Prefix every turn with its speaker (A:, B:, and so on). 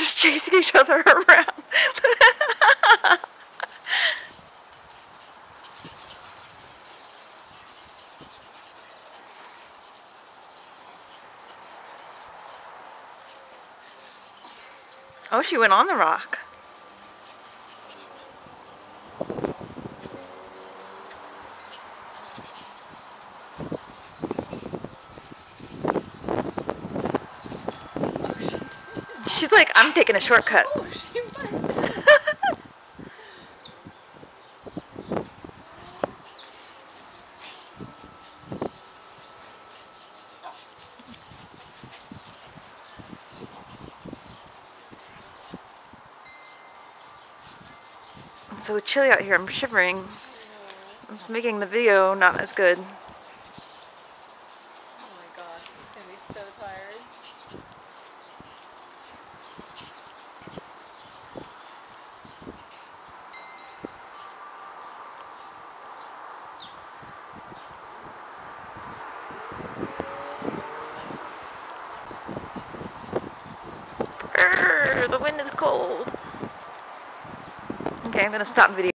A: chasing each other around. oh, she went on the rock. She's like, I'm taking a shortcut.
B: Oh, she went.
A: It's so chilly out here. I'm shivering. It's making the video not as good. The wind is cold. Okay, I'm gonna stop video.